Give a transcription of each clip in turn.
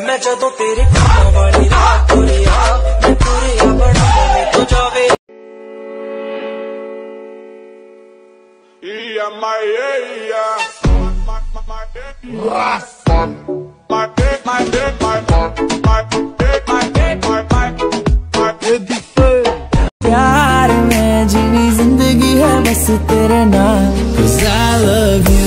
ਮੈਂ ਜਦੋਂ ਤੇਰੇ ਕੰਮਾਂ ਵਾਲੀ ਰਾਤ ਤੁਰਿਆ ਮੈਂ ਤੁਰਿਆ ਬੜਾ ਮੈਂ ਤੋ ਜਾਵੇ Yeah, my, yeah, yeah. My, बस तेरे नाम Cause I love you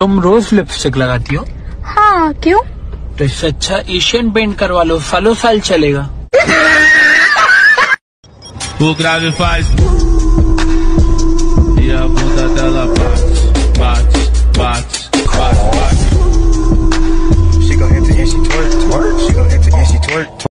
तुम रोज लिपस्टिक लगाती हो? हाँ क्यों? तो इससे अच्छा एशियन पेंट करवा लो सालों साल चलेगा।